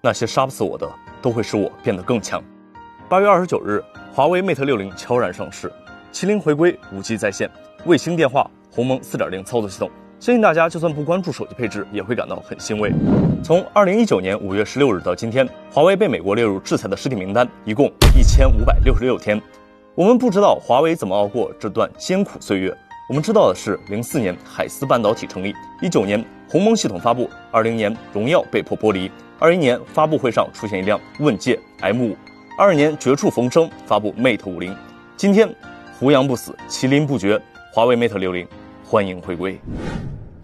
那些杀不死我的，都会使我变得更强。八月二十九日，华为 Mate 六零悄然上市，麒麟回归，五 G 在线，卫星电话，鸿蒙四点零操作系统。相信大家就算不关注手机配置，也会感到很欣慰。从二零一九年五月十六日到今天，华为被美国列入制裁的实体名单一共一千五百六十六天。我们不知道华为怎么熬过这段艰苦岁月。我们知道的是，零四年海思半导体成立，一九年鸿蒙系统发布，二零年荣耀被迫剥离，二一年发布会上出现一辆问界 M 五，二二年绝处逢生发布 Mate 五零，今天胡杨不死，麒麟不绝，华为 Mate 六零。欢迎回归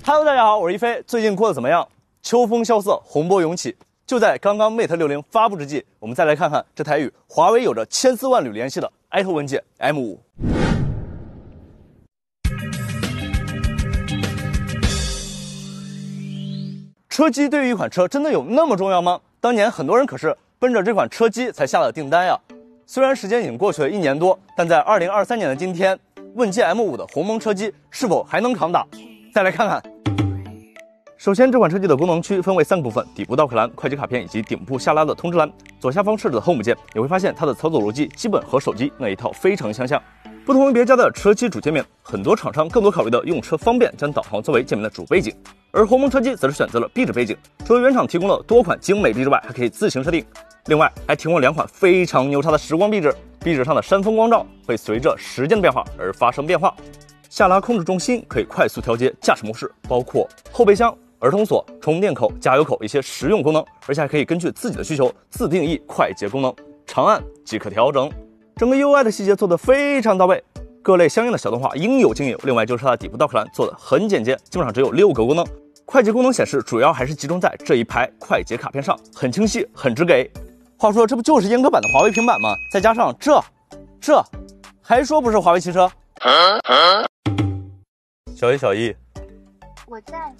，Hello，大家好，我是一飞。最近过得怎么样？秋风萧瑟，洪波涌起。就在刚刚 Mate 六零发布之际，我们再来看看这台与华为有着千丝万缕联系的埃托文界 M 五。车机对于一款车真的有那么重要吗？当年很多人可是奔着这款车机才下了订单呀。虽然时间已经过去了一年多，但在二零二三年的今天。问界 M5 的鸿蒙车机是否还能扛打？再来看看。首先，这款车机的功能区分为三个部分：底部倒扣栏、快捷卡片以及顶部下拉的通知栏。左下方设置的 Home 键，你会发现它的操作逻辑基本和手机那一套非常相像。不同于别家的车机主界面，很多厂商更多考虑的用车方便，将导航作为界面的主背景，而鸿蒙车机则是选择了壁纸背景。除了原厂提供了多款精美壁纸外，还可以自行设定。另外，还提供了两款非常牛叉的时光壁纸。壁纸上的山峰光照会随着时间的变化而发生变化。下拉控制中心可以快速调节驾驶模式，包括后备箱、儿童锁、充电口、加油口一些实用功能，而且还可以根据自己的需求自定义快捷功能，长按即可调整。整个 UI 的细节做得非常到位，各类相应的小动画应有尽有。另外就是它的底部倒扣栏做的很简洁，基本上只有六个功能。快捷功能显示主要还是集中在这一排快捷卡片上，很清晰，很直给。话说，这不就是阉割版的华为平板吗？再加上这，这，还说不是华为汽车？小易，小易，我在。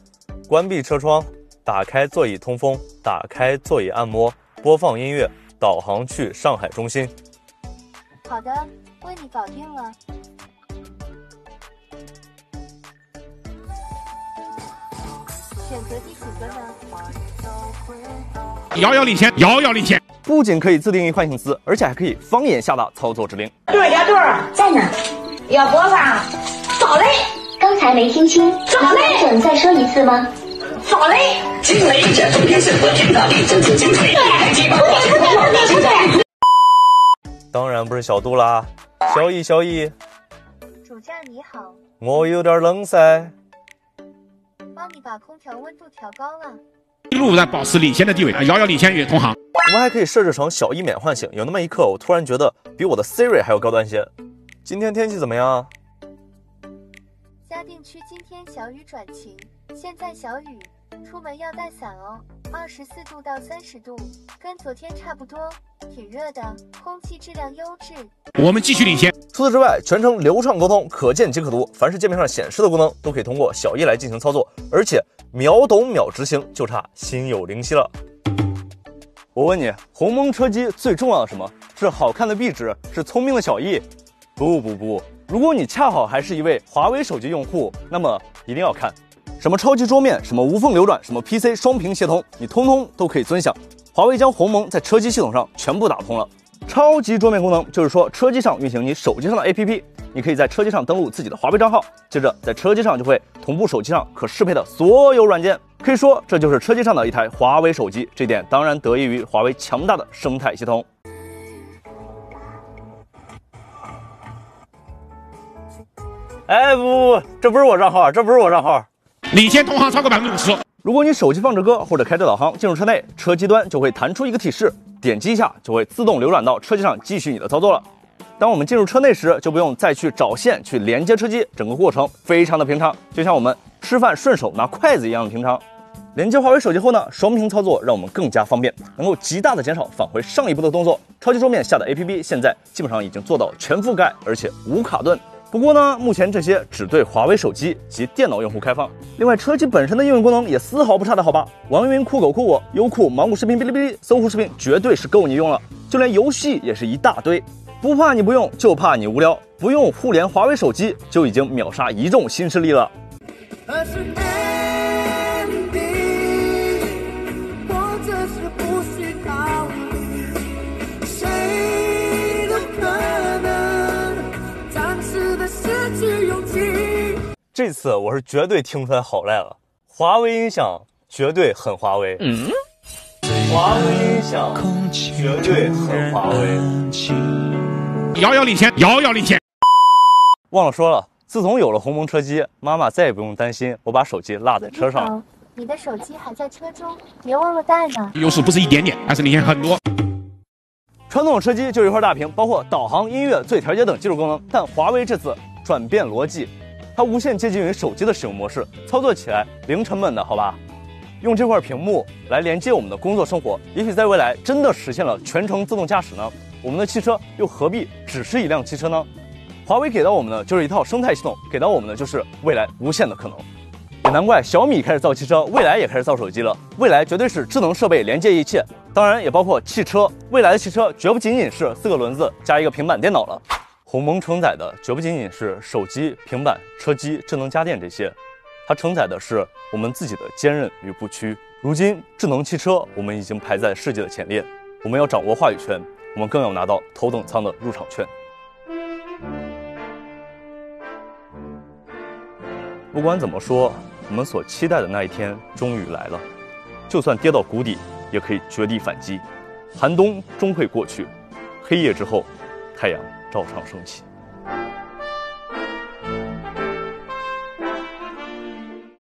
关闭车窗，打开座椅通风，打开座椅按摩，播放音乐，导航去上海中心。好的，为你搞定了。选择第几个呢？遥遥领先，遥遥领先。不仅可以自定义唤醒词，而且还可以方言下达操作指令。对呀对，在呢。要播放。早嘞。刚才没听清，扫雷。准再说一次吗？早嘞。惊雷震中天，震破天大地，震惊惊雷。对，不对不对不对。当然不是小度啦，小易小易。主驾你好。我有点冷噻。帮你把空调温度调高了。一路在保持领先的地位啊，遥遥领先于同行。我们还可以设置成小一免唤醒，有那么一刻，我突然觉得比我的 Siri 还要高端些。今天天气怎么样？嘉定区今天小雨转晴，现在小雨，出门要带伞哦。二十四度到三十度，跟昨天差不多，挺热的，空气质量优质。我们继续领先。除此之外，全程流畅沟通，可见即可读，凡是界面上显示的功能都可以通过小易来进行操作，而且秒懂秒执行，就差心有灵犀了。我问你，鸿蒙车机最重要的什么？是好看的壁纸？是聪明的小艺？不不不，如果你恰好还是一位华为手机用户，那么一定要看。什么超级桌面，什么无缝流转，什么 PC 双屏协同，你通通都可以尊享。华为将鸿蒙在车机系统上全部打通了。超级桌面功能就是说，车机上运行你手机上的 APP，你可以在车机上登录自己的华为账号，接着在车机上就会同步手机上可适配的所有软件。可以说，这就是车机上的一台华为手机。这点当然得益于华为强大的生态系统。哎不不不，这不是我账号，这不是我账号。领先同行超过百分之五十。如果你手机放着歌或者开着导航进入车内，车机端就会弹出一个提示，点击一下就会自动流转到车机上继续你的操作了。当我们进入车内时，就不用再去找线去连接车机，整个过程非常的平常，就像我们吃饭顺手拿筷子一样的平常。连接华为手机后呢，双屏操作让我们更加方便，能够极大的减少返回上一步的动作。超级桌面下的 APP 现在基本上已经做到全覆盖，而且无卡顿。不过呢，目前这些只对华为手机及电脑用户开放。另外，车机本身的应用功能也丝毫不差的，好吧？网易云、酷狗、酷我、优酷、芒果视频、哔哩哔哩、搜狐视频，绝对是够你用了。就连游戏也是一大堆，不怕你不用，就怕你无聊。不用互联华为手机，就已经秒杀一众新势力了。这次我是绝对听出来好赖了，华为音响绝对很华为。嗯，华为音响绝对很华为。遥遥领先，遥遥领先。忘了说了，自从有了鸿蒙车机，妈妈再也不用担心我把手机落在车上了。你的手机还在车中，别忘了带呢。优势不是一点点，而是领先很多。传统车机就是一块大屏，包括导航、音乐、最调节等技术功能，但华为这次转变逻辑，它无限接近于手机的使用模式，操作起来零成本的，好吧？用这块屏幕来连接我们的工作生活，也许在未来真的实现了全程自动驾驶呢？我们的汽车又何必只是一辆汽车呢？华为给到我们的就是一套生态系统，给到我们的就是未来无限的可能。也难怪小米开始造汽车，未来也开始造手机了。未来绝对是智能设备连接一切，当然也包括汽车。未来的汽车绝不仅仅是四个轮子加一个平板电脑了。鸿蒙承载的绝不仅仅是手机、平板、车机、智能家电这些，它承载的是我们自己的坚韧与不屈。如今智能汽车我们已经排在世界的前列，我们要掌握话语权，我们更要拿到头等舱的入场券。不管怎么说，我们所期待的那一天终于来了。就算跌到谷底，也可以绝地反击。寒冬终会过去，黑夜之后，太阳照常升起。